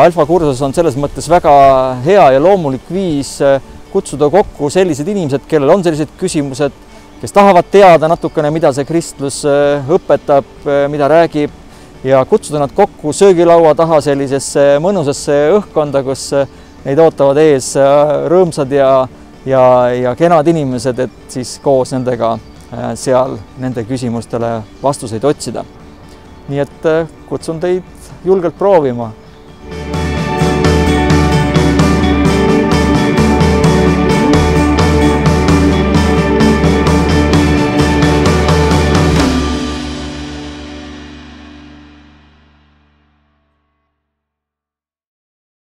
alfa kursus on selles mõttes väga hea ja loomulik viis eh, kutsuda kokku sellised inimesed, kellel on sellised küsimused, kes tahavad teada natukene, mida see kristlus eh, õpetab, eh, mida räägib ja kutsuda nad kokku söögilaua taha sellisesse mõnusasse õhkkonda, kus neid ootavad ees rõõmsad ja, ja, ja kenad inimesed, et siis koos nendega seal nende küsimustele vastuseid otsida. nii et kutsun teid julgelt proovima